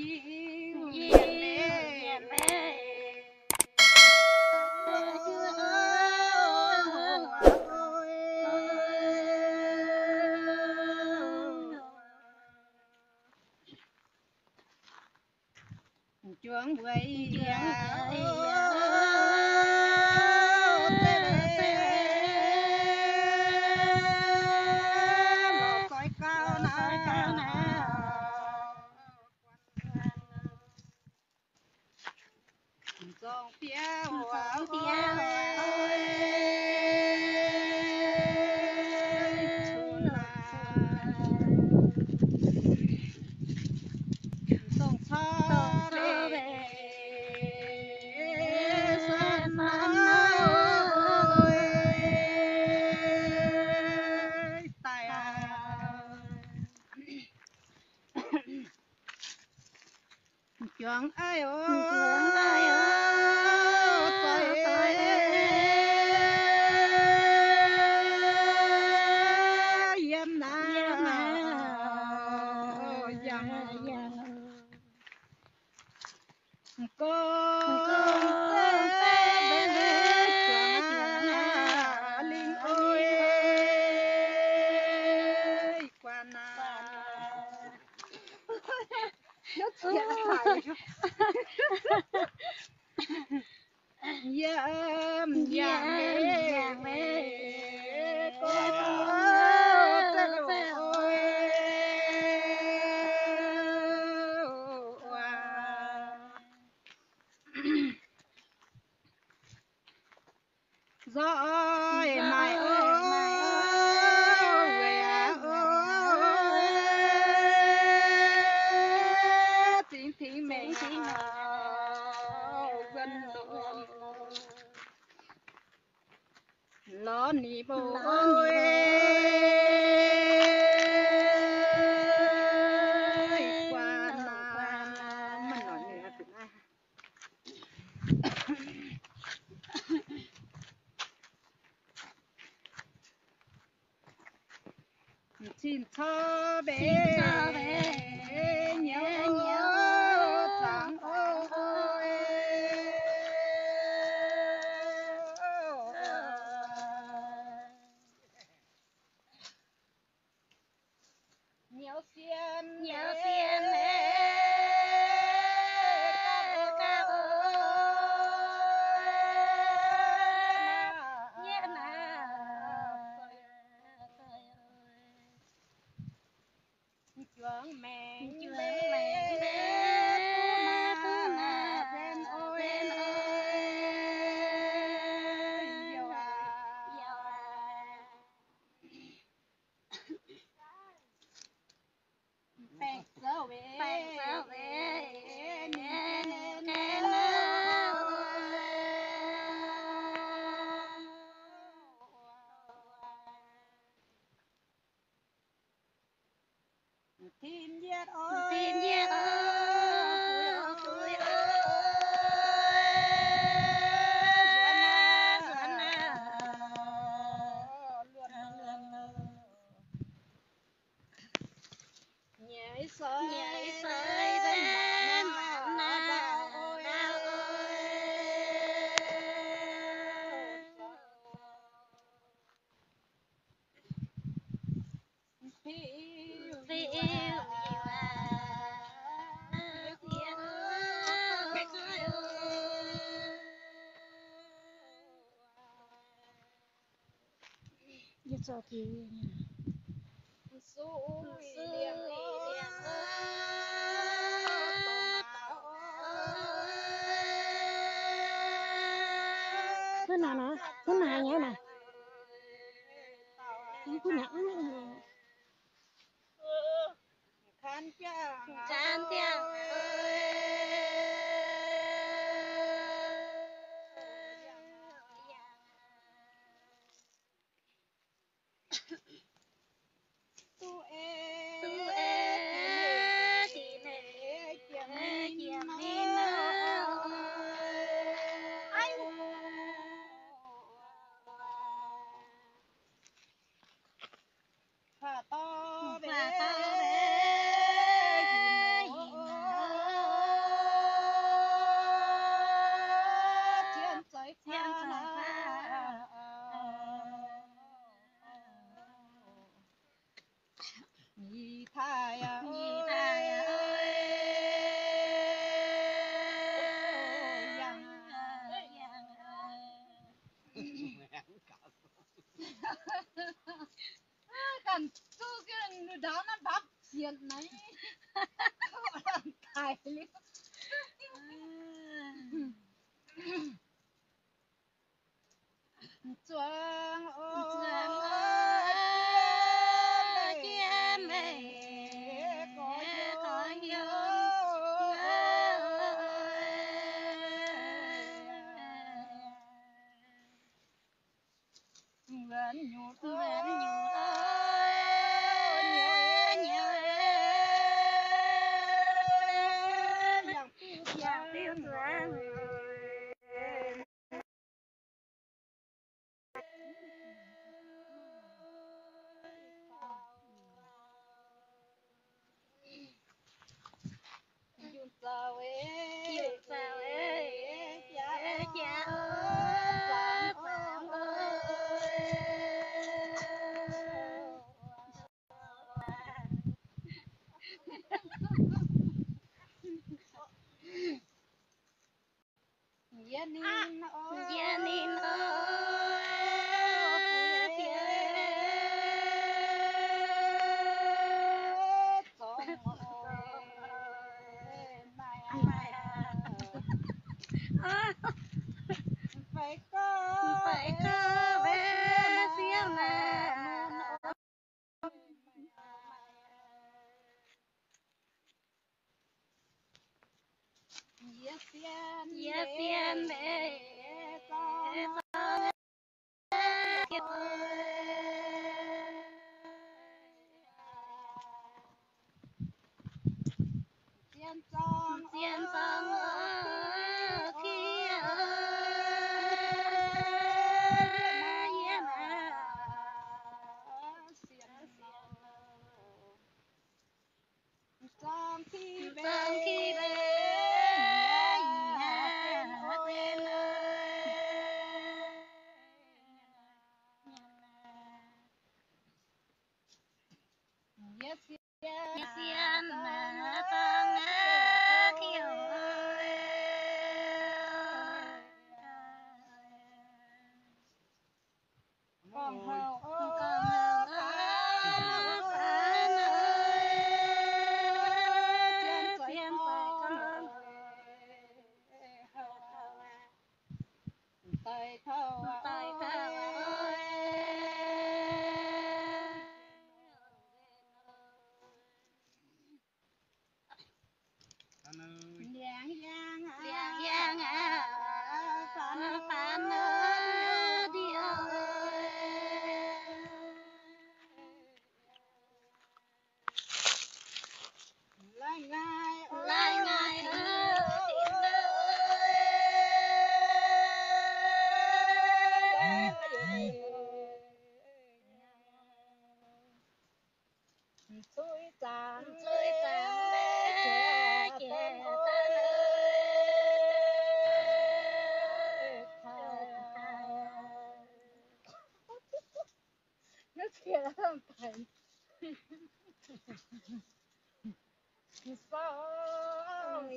He 远爱哦 Yam yam yam Rồi mày ơi ni bo ơi qua là mình nói người xin cho bé nhớ nhớ do thiếu Sủi điểm Thế nào? Nè, thế nào nhé mà Không có nhẫn nữa Hi, yang. ไตเท่าไหร่ His form.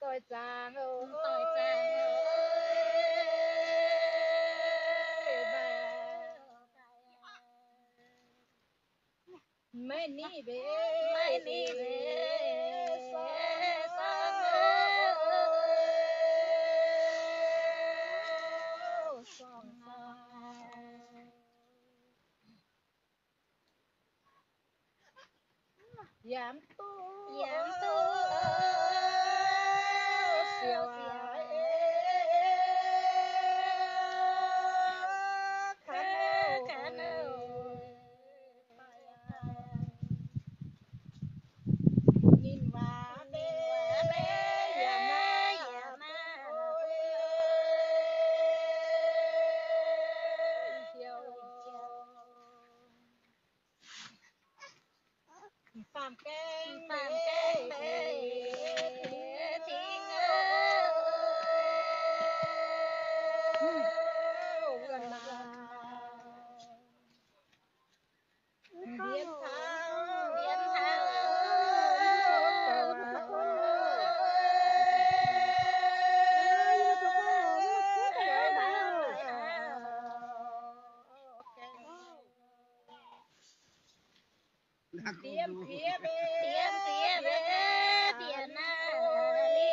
Tôi chàng ơi! Tôi chàng mấy ni về mấy ni về giảm tu giảm tu má Phạm kênh Phạm kênh Tiêm phía bên Tiêm phía bê à Lý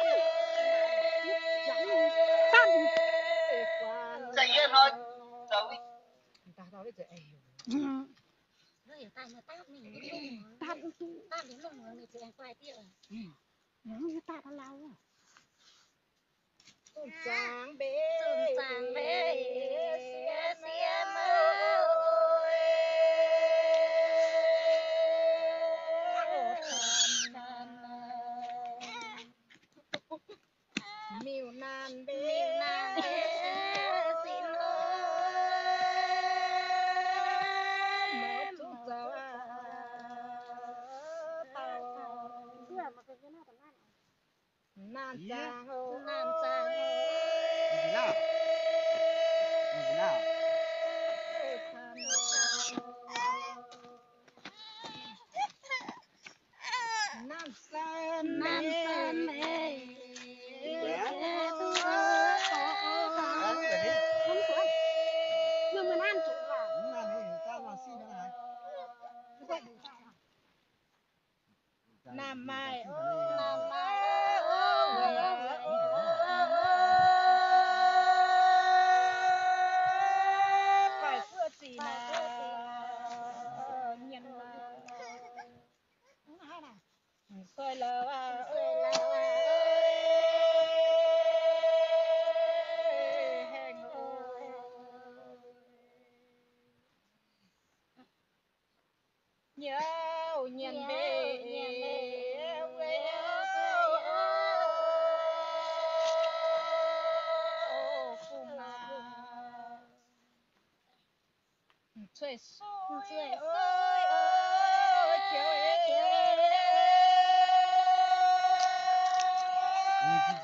Chạy yên thôi. Đâu đi. Ta nói với chị Nó hiểu tay nó tát mình đến lùng Tát Tát đến lùng rồi mình chỉ ăn quay tiếc rồi. Sáng bê Sùn sàng bê Xía xía mơ trời xôi Trời ơi xôi ơi ơi.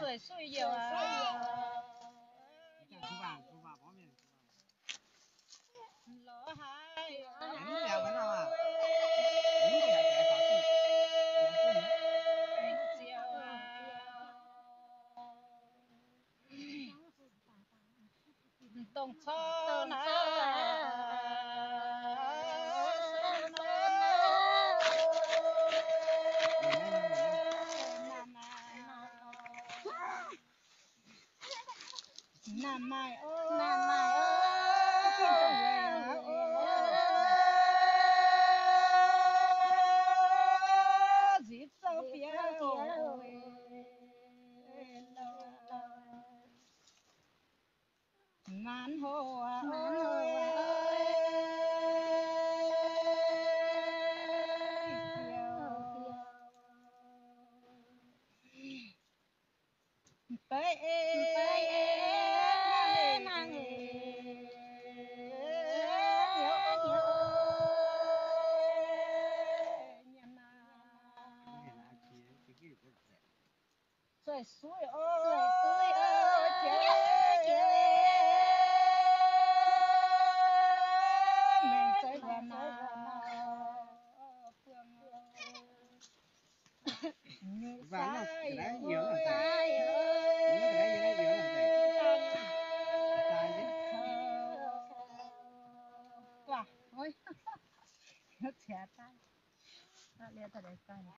trời xôi nhiều à. miệng. lỡ hai Đánh vào cái Nam Mai ơi. Nam Mai Dịp sâu phía Nan hồ à Nan hồ à 最水哦，最水哦，姐姐。mình tới gần nào và nó đã nhớ là tại Hãy subscribe cho kênh Ghiền Mì Gõ Để không bỏ lỡ những video hấp dẫn